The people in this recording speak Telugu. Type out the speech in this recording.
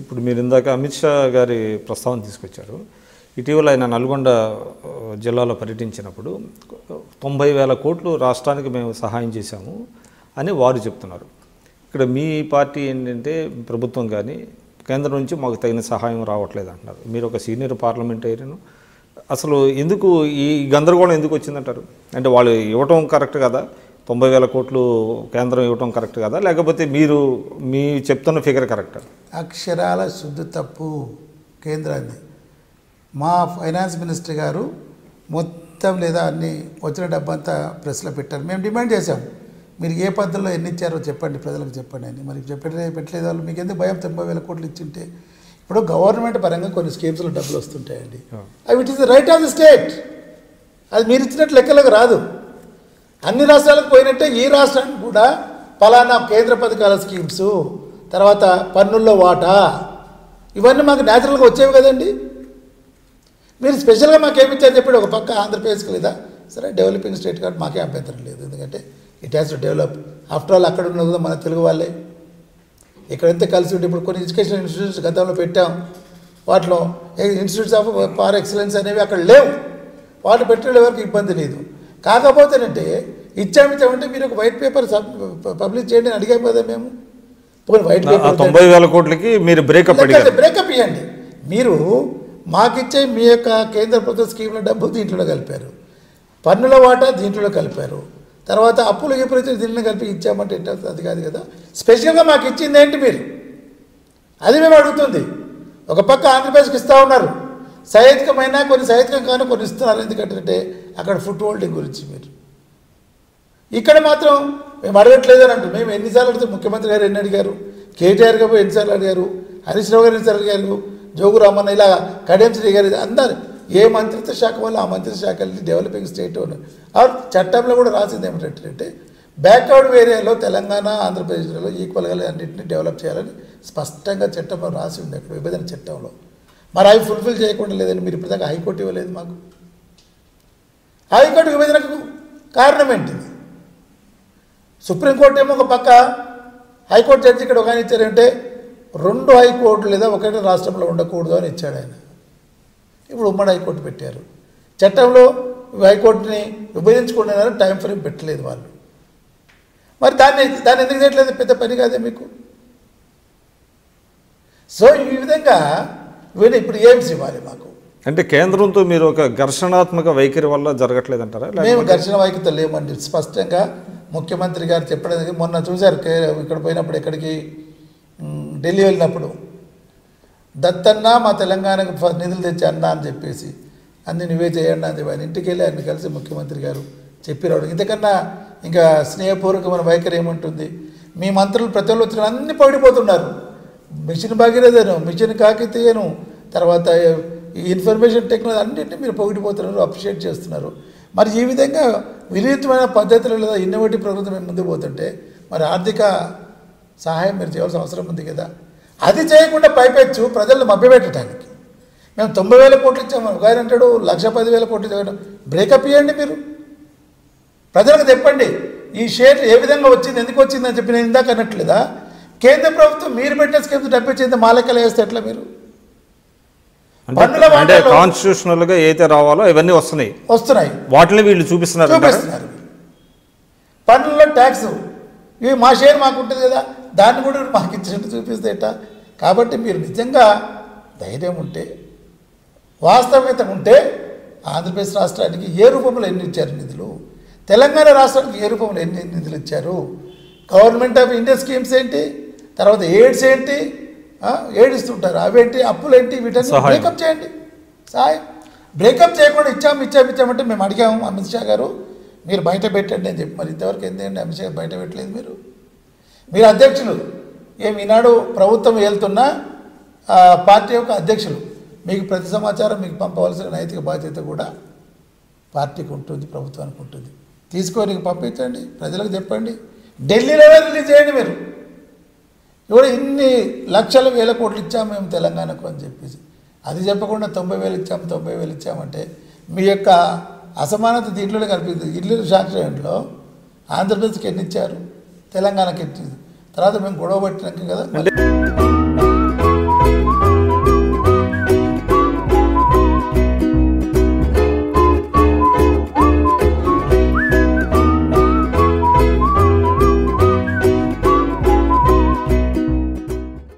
ఇప్పుడు మీరు ఇందాక అమిత్ షా గారి ప్రస్తావన తీసుకొచ్చారు. ఇటీవల ఆయన నల్గొండ జిల్లాలో పర్యటించినప్పుడు తొంభై వేల కోట్లు రాష్ట్రానికి మేము సహాయం చేశాము అని వారు చెప్తున్నారు. ఇక్కడ మీ పార్టీ ఏంటంటే ప్రభుత్వం కానీ కేంద్రం నుంచి మాకు తగిన సహాయం రావట్లేదు అంటున్నారు. మీరు ఒక సీనియర్ పార్లమెంటేరియన్ అసలు ఎందుకు ఈ గందరగోళం ఎందుకు వచ్చిందంటారు? అంటే వాళ్ళు ఇవ్వటం కరెక్ట్ కదా? తొంభై వేల కోట్లు కేంద్రం ఇవ్వటం కరెక్ట్ కదా? లేకపోతే మీరు మీ చెప్తున్న ఫిగర్ కరెక్ట్? అక్షరాల శుద్ధి తప్పు కేంద్రాన్ని. మా ఫైనాన్స్ మినిస్టర్ గారు మొత్తం లేదా అన్ని వచ్చిన డబ్బంతా ప్రెస్లో పెట్టారు. మేము డిమాండ్ చేశాం. మీరు ఏ పద్ధతిలో ఎన్ని ఇచ్చారో చెప్పండి ప్రజలకు చెప్పండి అని. మరి చెప్పట్లే పెట్టలేదు వాళ్ళు. మీకు ఎందుకు భయం? తొంభై వేల కోట్లు ఇచ్చింటే ఇప్పుడు గవర్నమెంట్ పరంగా కొన్ని స్కీమ్స్లో డబ్బులు వస్తుంటాయండి. అవి it is the right of the state అది మీరు ఇచ్చినట్టు లెక్కలకు రాదు. అన్ని రాష్ట్రాలకు పోయినట్టే ఈ రాష్ట్రానికి కూడా ఫలానా కేంద్ర పథకాల స్కీమ్స్ తర్వాత పన్నుల్లో వాటా ఇవన్నీ మాకు న్యాచురల్గా వచ్చేవి కదండి. మీరు స్పెషల్గా మాకు ఏమిచ్చారు చెప్పండి ఒక పక్క ఆంధ్రప్రదేశ్కి లేదా సరే డెవలపింగ్ స్టేట్ కాబట్టి మాకే అభ్యంతరం లేదు. ఎందుకంటే it has to develop after all అక్కడ ఉన్నది మన తెలుగు వాళ్ళే. ఇక్కడంతా కలిసి ఉంటే ఇప్పుడు కొన్ని ఎడ్యుకేషన్ ఇన్స్టిట్యూట్స్ గతంలో పెట్టాం. వాటిలో ఇన్స్టిట్యూట్స్ ఆఫ్ ఫార్ ఎక్సలెన్స్ అనేవి అక్కడ లేవు. వాటి పెట్టే వరకు ఇబ్బంది లేదు. కాకపోతేనంటే ఇచ్చామిచ్చామంటే మీరు ఒక వైట్ పేపర్ పబ్లిష్ చేయండి అని అడిగాం కదా మేము. పోనీ వైట్ పేపర్ తొంభై వేల కోట్లకి మీరు బ్రేకప్ బ్రేకప్ ఇవ్వండి మీరు మాకిచ్చే మీ యొక్క కేంద్ర ప్రభుత్వ స్కీమ్ల డబ్బు దీంట్లో కలిపారు. పన్నుల వాటా దీంట్లో కలిపారు. తర్వాత అప్పులు గిప్పులు దీన్ని కలిపి ఇచ్చామంటే అది కాదు కదా. స్పెషల్గా మాకు ఇచ్చింది ఏంటి మీరు? అది మేము అడుగుతుంది. ఒక పక్క ఆంధ్రప్రదేశ్కి ఇస్తూ ఉన్నారు. సహేతుకమైన కొన్ని సహేతుకం కానీ కొన్ని ఇస్తున్నారు. ఎందుకంటే అక్కడ ఫుడ్ హోల్డింగ్ గురించి మీరు. ఇక్కడ మాత్రం మేము అడగట్లేదు అని మేము ఎన్నిసార్లు అడిగితే ముఖ్యమంత్రి గారు ఎన్ని అడిగారు? కేటీఆర్ గారు ఎన్నిసార్లు అడిగారు? హరీష్ రావు గారు ఎన్నిసార్లు అడిగారు? జోగు రామన్న ఇలా కడియం శ్రీ గారు అందరు ఏ మంత్రిత్వ శాఖ వల్ల ఆ మంత్రిత్వ శాఖ డెవలపింగ్ స్టేట్ ఆ చట్టంలో కూడా రాసింది ఏమిటంటే బ్యాక్వర్డ్ ఏరియాలో తెలంగాణ ఆంధ్రప్రదేశ్లో ఈక్వల్గా అన్నింటినీ డెవలప్ చేయాలని స్పష్టంగా చట్టంలో రాసి ఉంది అక్కడ విభజన చట్టంలో. మరి అవి ఫుల్ఫిల్ చేయకుండా లేదని మీరు ఇప్పటిదాకా హైకోర్టు ఇవ్వలేదు మాకు. హైకోర్టు విభజనకు కారణం ఏంటిది సుప్రీంకోర్టు ఏమో ఒక పక్క హైకోర్టు జడ్జి ఇక్కడ ఒక ఆయన ఇచ్చారంటే రెండు హైకోర్టు లేదా ఒకటే రాష్ట్రంలో ఉండకూడదు అని ఇచ్చాడు ఆయన. ఇప్పుడు ఉమ్మడి హైకోర్టు పెట్టారు. చట్టంలో హైకోర్టుని విభజించుకున్నారని టైం ఫ్రేమ్ పెట్టలేదు వాళ్ళు. మరి దాన్ని దాన్ని ఎందుకు చేయట్లేదు? పెద్ద పని కాదే మీకు? సో ఈ విధంగా వీళ్ళు ఇప్పుడు ఏమ్స్ ఇవ్వాలి మాకు. అంటే కేంద్రంతో మీరు ఒక ఘర్షణాత్మక వైఖరి వల్ల జరగట్లేదంటారా? మేము ఘర్షణ వైఖరితో లేమండి. స్పష్టంగా ముఖ్యమంత్రి గారు చెప్పడం మొన్న చూశారు ఇక్కడ పోయినప్పుడు ఎక్కడికి ఢిల్లీ వెళ్ళినప్పుడు. దత్తన్నా మా తెలంగాణకు నిధులు తెచ్చి అన్నా అని చెప్పేసి అన్ని నువ్వే చేయండి అని చెప్పి ఆయన ఇంటికి వెళ్ళి ఆయన కలిసి ముఖ్యమంత్రి గారు చెప్పి రావడం ఇంతకన్నా ఇంకా స్నేహపూర్వకమైన వైఖరి ఏముంటుంది? మీ మంత్రులు ప్రతి ఒళ్ళు వచ్చిన అన్ని పడిపోతున్నారు మిషన్ భగీరథను మిషన్ కాకితీయను తర్వాత ఈ ఇన్ఫర్మేషన్ టెక్నాలజీ అన్నింటినీ మీరు పొగిడిపోతున్నారు అప్రిషియేట్ చేస్తున్నారు. మరి ఈ విధంగా వినూత్నమైన పద్ధతులు లేదా ఇన్నోవేటివ్ ప్రభుత్వం మేము ముందుకు పోతుంటే మరి ఆర్థిక సహాయం మీరు చేయాల్సిన అవసరం ఉంది కదా? అది చేయకుండా పైపెచ్చు ప్రజలను మభ్యపెట్టడానికి మేము తొంభై వేల కోట్లు ఇచ్చాము. ఒక ఆయన అంటాడు లక్ష పదివేల కోట్లు ఇచ్చాము బ్రేకప్ ఇవ్వండి మీరు. ప్రజలకు చెప్పండి ఈ షేర్ ఏ విధంగా వచ్చింది ఎందుకు వచ్చింది అని చెప్పి నేను ఇందాక అన్నట్లేదా? కేంద్ర ప్రభుత్వం మీరు పెట్టిన స్కీమ్స్ డబ్బిచ్చింది మా లెక్కలు వేస్తే ఎట్లా మీరు? అంటే పన్నుల అంటే వాటాలో- కాన్స్టిట్యూషనల్గా ఏదైతే రావాలో ఇవన్నీ వస్తున్నాయి. వస్తున్నాయి. వాటిని వీళ్ళు చూపిస్తున్నారు చూపిస్తున్నారు. పన్నుల్లో ట్యాక్స్ ఇవి మా షేర్ మాకు ఉంటుంది కదా దాన్ని కూడా మాకు ఇచ్చినట్టు చూపిస్తే ఎట్టా కాబట్టి మీరు నిజంగా ధైర్యం ఉంటే వాస్తవికత ఉంటే ఆంధ్రప్రదేశ్ రాష్ట్రానికి ఏ రూపంలో ఎన్ని ఇచ్చారు నిధులు? తెలంగాణ రాష్ట్రానికి ఏ రూపంలో ఎన్ని నిధులు ఇచ్చారు? గవర్నమెంట్ ఆఫ్ ఇండియా స్కీమ్స్ ఏంటి? తర్వాత ఎయిడ్స్ ఏంటి? ఇస్తుంటారు. అవేంటి? అప్పులు ఏంటి? వీటన్ని. బ్రేకప్ చేయండి. సహాయం. బ్రేకప్ చేయకుండా ఇచ్చాము ఇచ్చాము ఇచ్చామంటే మేము అడిగాము అమిత్ షా గారు. మీరు బయట పెట్టండి అని చెప్పి. మరి ఇంతవరకు ఎందుకండి అమిత్ షా బయట పెట్టలేదు మీరు? మీరు అధ్యక్షులు. ఏమి ఈనాడు ప్రభుత్వం వెళ్తున్న పార్టీ యొక్క అధ్యక్షులు మీకు ప్రతి సమాచారం మీకు పంపవలసిన నైతిక బాధ్యత కూడా పార్టీకి ఉంటుంది ప్రభుత్వానికి ఉంటుంది. తీసుకొని పంపించండి ప్రజలకు చెప్పండి. ఢిల్లీలో రిలీజ్ చేయండి మీరు. ఇప్పుడు ఇన్ని లక్షల వేల కోట్లు ఇచ్చాము మేము తెలంగాణకు అని చెప్పేసి. అది చెప్పకుండా తొంభై వేలు ఇచ్చాము తొంభై వేలు ఇచ్చామంటే మీ యొక్క అసమానత దీంట్లోనే కనిపిస్తుంది. ఇల్లు శాంక్షన్లో ఆంధ్రప్రదేశ్కి ఎన్ని ఇచ్చారు? తెలంగాణకి ఎన్ని తర్వాత మేము గొడవ పట్టినాక కదా అంటే